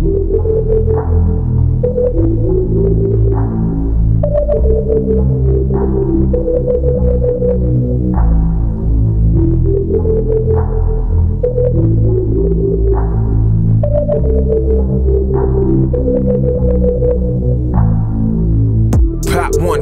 Thank you.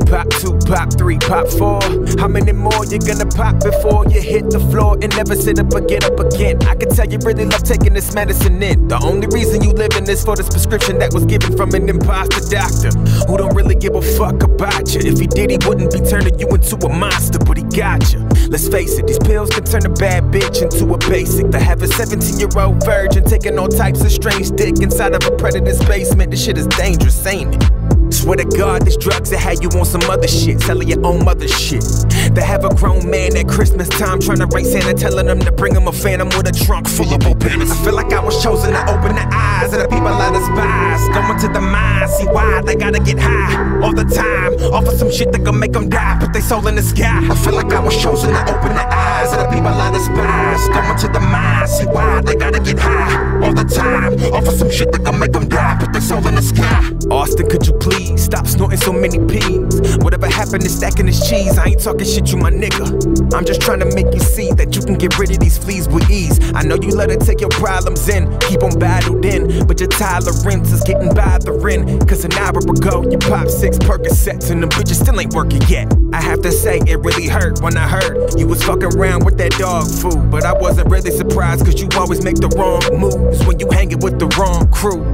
Pop two, pop three, pop four. How many more you gonna pop before you hit the floor and never sit up or get up again? I can tell you really love taking this medicine in. The only reason you living is for this prescription that was given from an imposter doctor who don't really give a fuck about you. If he did, he wouldn't be turning you into a monster, but he got you. Let's face it, these pills can turn a bad bitch into a basic. To have a 17 year old virgin taking all types of strange dick inside of a predator's basement, this shit is dangerous, ain't it? Swear to God, these drugs that had you on some other shit, selling your own mother shit. They have a grown man at Christmas time trying to write Santa, telling him to bring him a phantom with a trunk full of openings. I feel like I was chosen to open the eyes of the people I despise. Going to the mind, see why they gotta get high all the time. Offer some shit that gon' make them die, put their soul in the sky. I feel like I was chosen to open the eyes of the people I despise. Going to the mind, see why they gotta get high all the time. Offer some shit that gon' make them die, put their soul in the sky. Austin, could you please stop snorting so many peas? Whatever happened to stacking this cheese? I ain't talking shit, you my nigga. I'm just trying to make you see that you can get rid of these fleas with ease. I know you let it take your problems in, keep them battled in, but your tolerance is getting bothering. Cause an hour ago, you popped six Percocets and them bitches still ain't working yet. Have to say, it really hurt when I heard you was fucking around with that dog food. But I wasn't really surprised, cause you always make the wrong moves when you hanging with the wrong crew.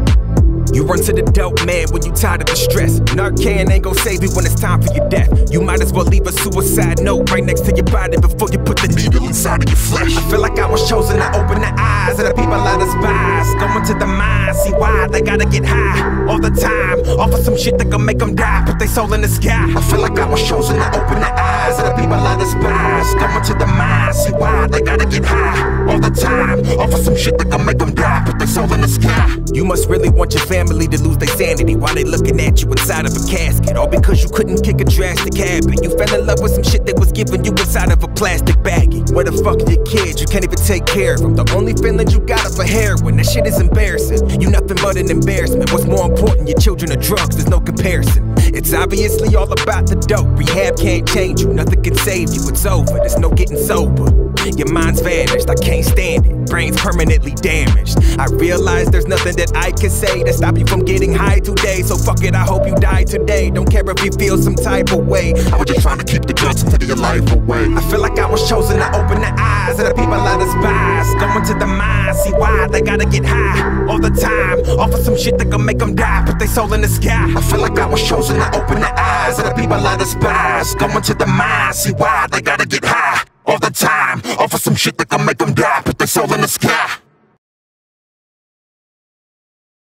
You run to the dope man when you tired of the stress. Narcan ain't gon' save you when it's time for your death. You might as well leave a suicide note right next to your body before you put the needle inside of your flesh. I feel like I was chosen to open the eyes of the people I despise. Going to the mind, see why they gotta get high all the time. Offer some shit that gon' make them die, put their soul in the sky. I feel like I was chosen to open the eyes of the people I despise. Going to the mind, see why they gotta get high all the time. Offer some shit that gon' make them die, You must really want your family to lose their sanity while they looking at you inside of a casket. All because you couldn't kick a drastic habit. You fell in love with some shit that was giving you inside of a plastic baggie. Where the fuck are your kids? You can't even take care of them. The only feeling you got is for heroin. That shit is embarrassing. You nothing but an embarrassment. What's more important, your children are drugs. There's no comparison. It's obviously all about the dope. Rehab can't change you. Nothing can save you. It's over. There's no getting sober. Your mind's vanished. I can't stand it. Brain's permanently damaged. I realize there's nothing that I can say to stop you from getting high today. So fuck it, I hope you die today. Don't care if you feel some type of way. I was just trying to keep the guts and take your life away. I feel like I was chosen to open the eyes of the people I despise. Going to the mind, see why they gotta get high all the time. Offer some shit that gon' make them die, put their soul in the sky. I feel like I was chosen to open the eyes of the people I despise. Going to the mind, see why they gotta get high all the time. Shit that gon' make them die, put their soul in the sky.